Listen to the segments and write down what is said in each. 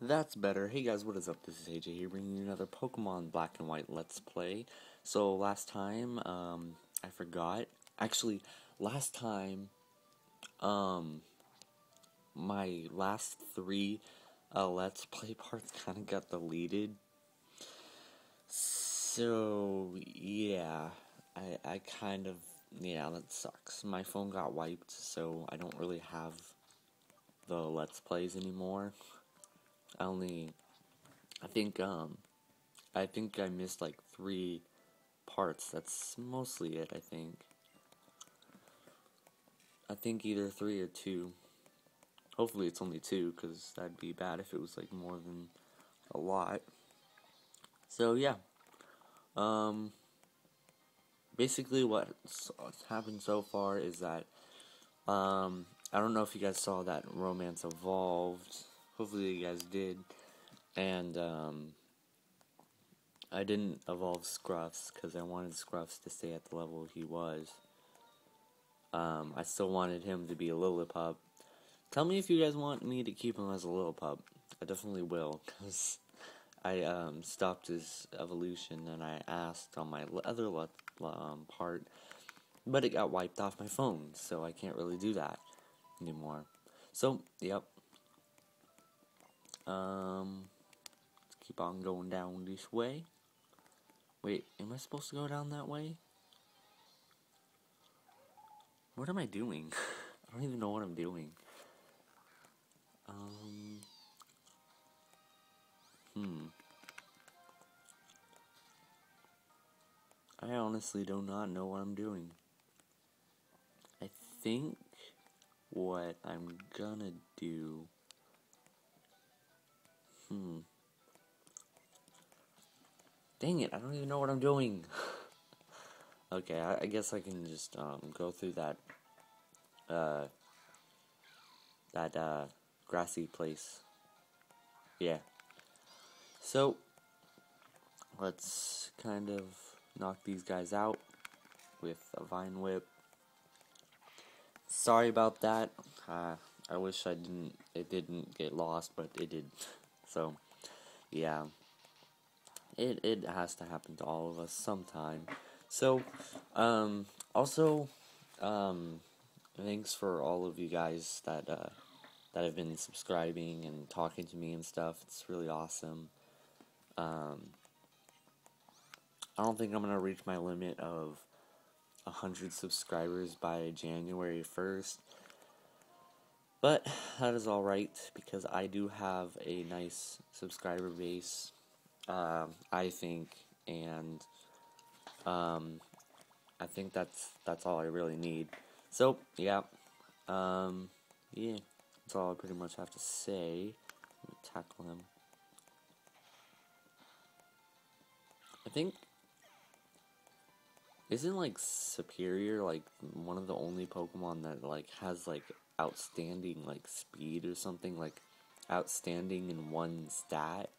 That's better. Hey guys, what is up? This is AJ here bringing you another Pokemon Black and White Let's Play. So last time, um, I forgot. Actually, last time, um, my last three uh, Let's Play parts kind of got deleted. So, yeah, I, I kind of, yeah, that sucks. My phone got wiped, so I don't really have the Let's Plays anymore. I only, I think, um, I think I missed like three parts. That's mostly it, I think. I think either three or two. Hopefully it's only two, because that'd be bad if it was like more than a lot. So, yeah. Um, basically what's happened so far is that, um, I don't know if you guys saw that Romance Evolved Hopefully you guys did. And um, I didn't evolve Scruffs because I wanted Scruffs to stay at the level he was. Um, I still wanted him to be a Lillipup. Tell me if you guys want me to keep him as a Lillipup. I definitely will because I um, stopped his evolution and I asked on my other um, part, but it got wiped off my phone, so I can't really do that anymore. So, yep, um, let's keep on going down this way. Wait, am I supposed to go down that way? What am I doing? I don't even know what I'm doing. Um, hmm. I honestly do not know what I'm doing. I think what I'm gonna do Hmm. Dang it, I don't even know what I'm doing. okay, I, I, guess I can just um, go through that uh, that uh, grassy place. Yeah. So, let's kind of knock these guys out with a vine whip. Sorry about that. Uh, I wish I didn't. It didn't get lost, but it did. So, yeah, it it has to happen to all of us sometime. So, um, also, um, thanks for all of you guys that uh, that have been subscribing and talking to me and stuff. It's really awesome. Um, I don't think I'm gonna reach my limit of hundred subscribers by January first. But that is alright because I do have a nice subscriber base, uh, I think, and um, I think that's that's all I really need. So yeah, um, yeah, that's all I pretty much have to say. tackle him. I think isn't like Serperior like one of the only Pokemon that like has like outstanding like speed or something like outstanding in one stat?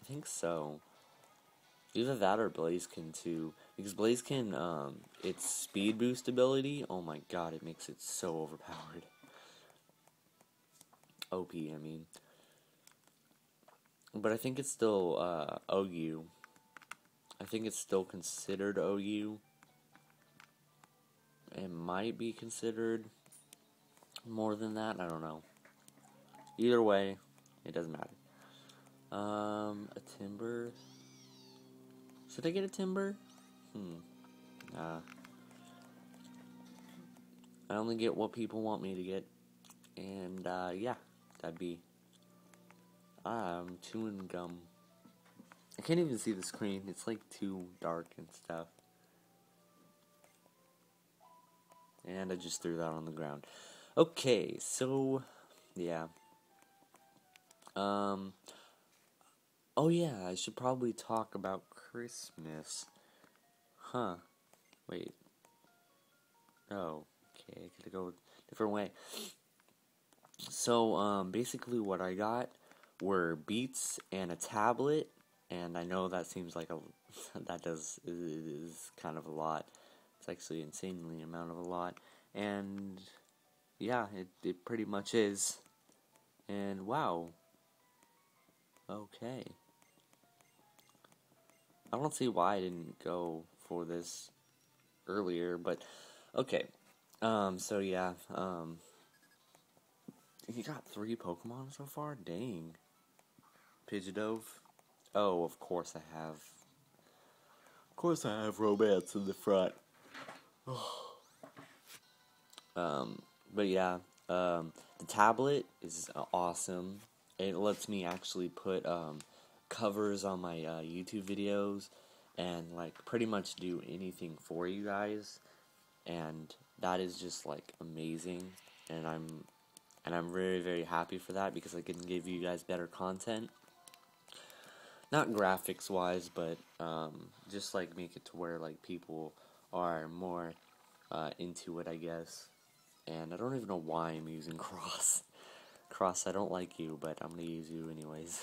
I think so. Either that or Blaziken too. Because Blaziken, um, its speed boost ability, oh my god, it makes it so overpowered. OP, I mean. But I think it's still uh, OU. I think it's still considered OU. It might be considered more than that. I don't know. Either way, it doesn't matter. Um, a Timburr. Should I get a Timburr? Hmm. Uh, I only get what people want me to get. And, uh, yeah, that'd be. I'm chewing gum. I can't even see the screen. It's like too dark and stuff. And I just threw that on the ground. Okay, so yeah. Um Oh yeah, I should probably talk about Christmas. Huh. Wait. Oh, okay, I gotta go a different way. So, um basically what I got were beats and a tablet, and I know that seems like a that does is kind of a lot. It's actually insanely amount of a lot. And yeah, it, it pretty much is. And wow, Okay. I don't see why I didn't go for this earlier, but okay. Um, so yeah, um, you got three Pokemon so far? Dang. Pidgeotto. Oh, of course I have. Of course I have Romance in the front. um, but yeah, um, the tablet is awesome. It lets me actually put um, covers on my uh, YouTube videos and like pretty much do anything for you guys, and that is just like amazing. And I'm and I'm very very happy for that because I can give you guys better content. Not graphics wise, but um, just like make it to where like people are more uh, into it, I guess. And I don't even know why I'm using cross. cross, I don't like you, but I'm gonna use you anyways.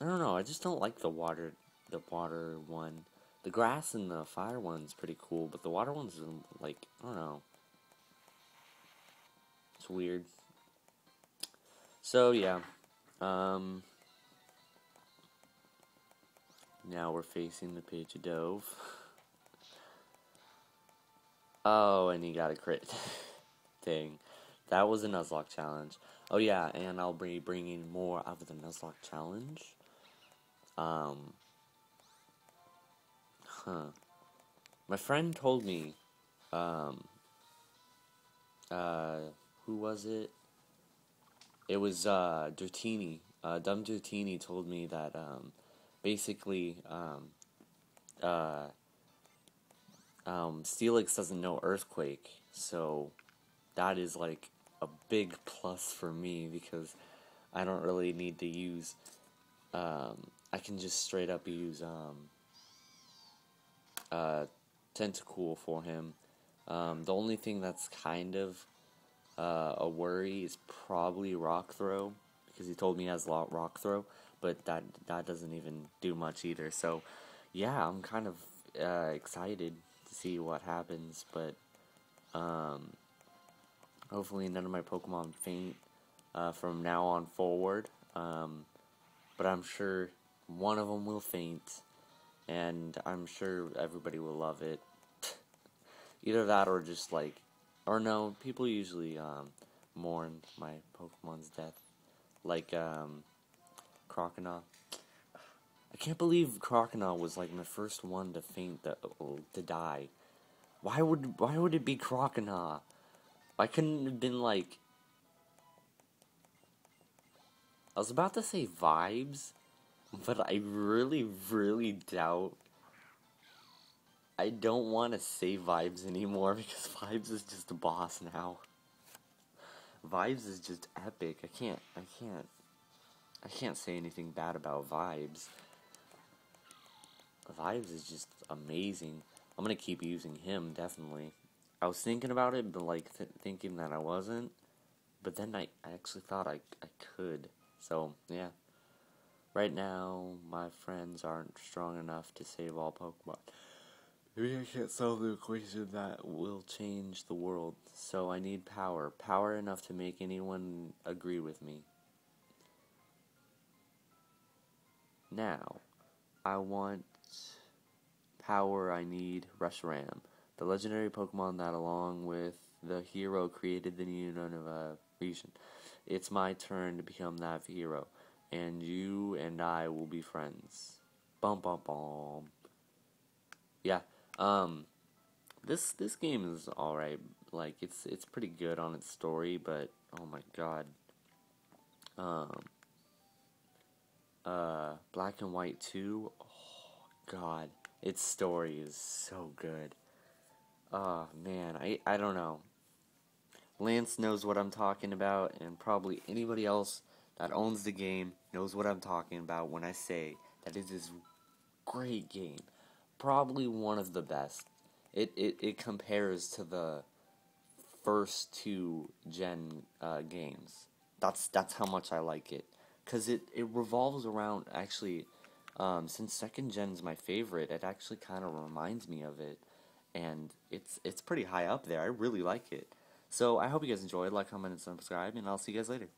I don't know. I just don't like the water, the water one. The grass and the fire one's pretty cool, but the water one's like I don't know. It's weird. So yeah, um, now we're facing the Pidove. oh, and he got a crit. Dang. That was a Nuzlocke challenge. Oh yeah, and I'll be bringing more of the Nuzlocke challenge. Um, huh. My friend told me, um, uh, who was it? It was, uh, Dirtini. Uh, Dumb Dirtini told me that, um, basically, um, uh, um, Steelix doesn't know Earthquake, so that is, like, a big plus for me because I don't really need to use, um, I can just straight up use um, uh, Tentacool for him. Um, the only thing that's kind of uh, a worry is probably Rock Throw because he told me he has a lot Rock Throw, but that that doesn't even do much either. So yeah, I'm kind of uh, excited see what happens, but um, hopefully none of my Pokemon faint uh, from now on forward. Um, but I'm sure one of them will faint, and I'm sure everybody will love it. Either that or just like, or no, people usually um, mourn my Pokemon's death, like um, Croconaw. I can't believe Croconaw was like my first one to faint, to, to die. Why would why would it be Croconaw? Why couldn't it have been like? I was about to say vibes, but I really, really doubt. I don't want to say Vibes anymore because Vibes is just a boss now. Vibes is just epic. I can't, I can't, I can't say anything bad about Vibes. Vibes is just amazing. I'm gonna keep using him, definitely. I was thinking about it, but like th thinking that I wasn't. But then I, I actually thought I, I could. So, yeah. Right now, my friends aren't strong enough to save all Pokemon. Maybe I can't solve the equation that will change the world, so I need power. Power enough to make anyone agree with me. Now, I want power I need Reshiram, the legendary Pokemon that along with the hero created the new Unova region. It's my turn to become that hero and you and I will be friends. Bum bum bum. Yeah. Um this this game is alright. Like it's it's pretty good on its story, but oh my god. Um uh Black and White 2. Oh god. Its story is so good. Oh man, I I don't know. Lance knows what I'm talking about and probably anybody else that owns the game knows what I'm talking about when I say that it is great game. Probably one of the best. It it, it compares to the first two gen uh, games. That's that's how much I like it. Cause it, it revolves around actually um, since second gen is my favorite, it actually kind of reminds me of it, and it's it's pretty high up there. I really like it. So I hope you guys enjoyed. Like, comment, and subscribe, and I'll see you guys later.